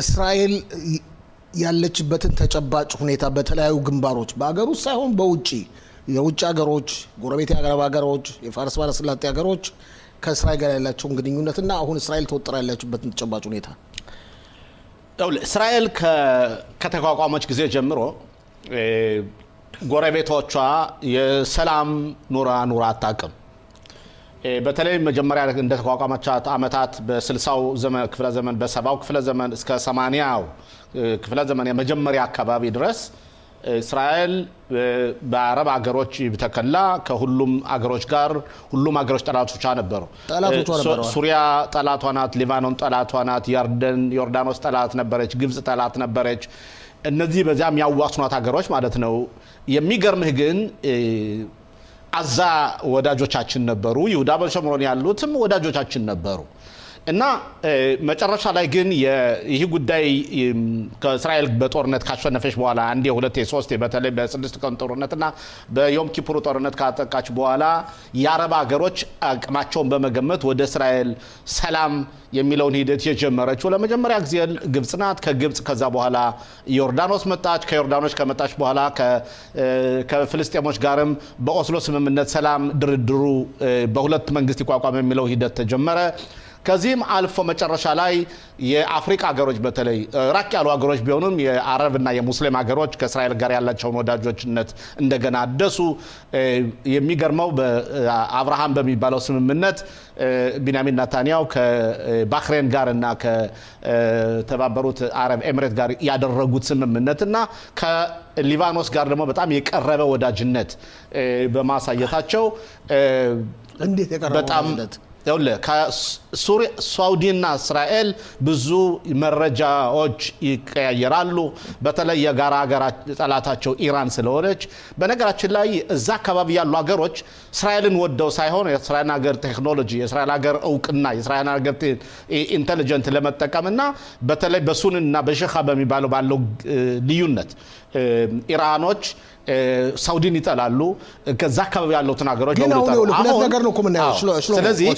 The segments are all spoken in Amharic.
እስራኤል ያለችበትን ተጨባጭ ሁኔታ በተለያዩ ግንባሮች በሀገር ውስጥ ሳይሆን በውጭ የውጭ ሀገሮች፣ ጎረቤት የአረብ ሀገሮች፣ የፋርስ ባለስላጤ ሀገሮች ከእስራኤል ጋር ያላቸውን ግንኙነትና አሁን እስራኤል ተወጥራ ያለችበትን ተጨባጭ ሁኔታ እስራኤል ከተቋቋመች ጊዜ ጀምሮ ጎረቤቶቿ የሰላም ኑራ ኑራ አታውቅም። በተለይ መጀመሪያ እንደተቋቋመቻት ዓመታት በስልሳው ክፍለ ዘመን በሰባው ክፍለ ዘመን እስከ ሰማንያው ክፍለ ዘመን የመጀመሪያ አካባቢ ድረስ እስራኤል በአረብ ሀገሮች ተከላ ከሁሉም አገሮች ጋር ሁሉም ሀገሮች ጠላቶቿ ነበሩ። ሱሪያ ጠላቷ ናት፣ ሊባኖን ጠላቷ ናት፣ ዮርዳኖስ ጠላት ነበረች፣ ግብፅ ጠላት ነበረች። እነዚህ በዚያ የሚያዋስኗት ሀገሮች ማለት ነው። የሚገርምህ ግን አዛ ወዳጆቻችን ነበሩ። ይሁዳ በሸምሮን ያሉትም ወዳጆቻችን ነበሩ እና መጨረሻ ላይ ግን ይህ ጉዳይ ከእስራኤል በጦርነት ካሸነፈች በኋላ አንዴ፣ ሁለቴ፣ ሶስቴ በተለይ በስድስት ቀን ጦርነትና በዮም ኪፑር ጦርነት ካጠቃች በኋላ የአረብ ሀገሮች አቅማቸውን በመገመት ወደ እስራኤል ሰላም የሚለውን ሂደት የጀመረችው ለመጀመሪያ ጊዜ ግብጽ ናት። ከግብጽ ከዛ በኋላ ዮርዳኖስ መጣች። ከዮርዳኖስ ከመጣች በኋላ ከፍልስጤሞች ጋርም በኦስሎ ስምምነት ሰላም ድርድሩ በሁለት መንግስት ይቋቋም የሚለው ሂደት ተጀመረ። ከዚህም አልፎ መጨረሻ ላይ የአፍሪካ ሀገሮች በተለይ ራቅ ያሉ ሀገሮች ቢሆኑም የአረብና የሙስሊም ሀገሮች ከእስራኤል ጋር ያላቸውን ወዳጆችነት እንደገና አደሱ። የሚገርመው በአብርሃም በሚባለው ስምምነት ቢንያሚን ናታንያው ከባህሬን ጋር እና ከተባበሩት አረብ ኤምሬት ጋር ያደረጉት ስምምነት እና ከሊባኖስ ጋር ደግሞ በጣም የቀረበ ወዳጅነት በማሳየታቸው እንዴት የቀረበ ወዳጅነት ሳውዲና እስራኤል ብዙ መረጃዎች ይቀያየራሉ። በተለይ የጋራ ጠላታቸው ኢራን ስለሆነች፣ በነገራችን ላይ እዛ አካባቢ ያሉ ሀገሮች እስራኤልን ወደው ሳይሆን የእስራኤል ሀገር ቴክኖሎጂ፣ የእስራኤል ሀገር እውቅና፣ የእስራኤል ሀገር intelligence ለመጠቀምና በተለይ በሱኒና በሺዓ በሚባለው ባለው ልዩነት ኢራኖች ሳውዲን ይጠላሉ። ከዛ አካባቢ ያሉትን ሀገሮች ሁለት ነገር ነው እኮ የምናየው። ስለዚህ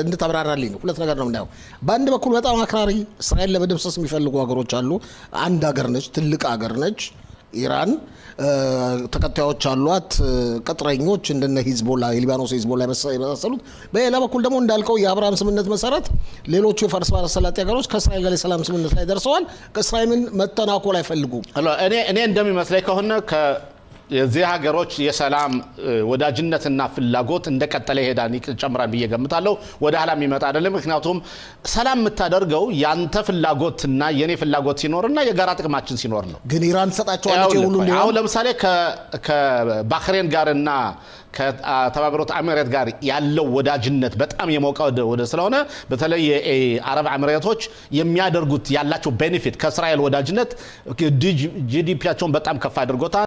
እንድታብራራልኝ ሁለት ነገር ነው የምናየው። በአንድ በኩል በጣም አክራሪ እስራኤል ለመደምሰስ የሚፈልጉ ሀገሮች አሉ። አንድ ሀገር ነች፣ ትልቅ ሀገር ነች ኢራን። ተከታዮች አሏት፣ ቅጥረኞች እንደነ ሂዝቦላ የሊባኖስ ሂዝቦላ የመሳሰሉት። በሌላ በኩል ደግሞ እንዳልከው የአብርሃም ስምምነት መሰረት ሌሎቹ የፋርስ ሰላጤ ሀገሮች ከእስራኤል ጋር የሰላም ስምምነት ላይ ደርሰዋል። ከእስራኤልን መተናኮል አይፈልጉም። እኔ እንደሚመስለኝ ከሆነ የዚህ ሀገሮች የሰላም ወዳጅነትና ፍላጎት እንደቀጠለ ይሄዳል ይጨምራል ብዬ ገምታለሁ። ወደ ኋላ የሚመጣ አይደለም። ምክንያቱም ሰላም የምታደርገው ያንተ ፍላጎትና የኔ ፍላጎት ሲኖርና የጋራ ጥቅማችን ሲኖር ነው። ግን ኢራን ትሰጣቸዋለች ሁሉ አሁን ለምሳሌ ከባህሬን ጋርና ከተባበሩት አሚሬት ጋር ያለው ወዳጅነት በጣም የሞቀ ወደ ስለሆነ በተለይ የአረብ አሚሬቶች የሚያደርጉት ያላቸው ቤኔፊት ከእስራኤል ወዳጅነት ጂዲፒያቸውን በጣም ከፍ አድርጎታል።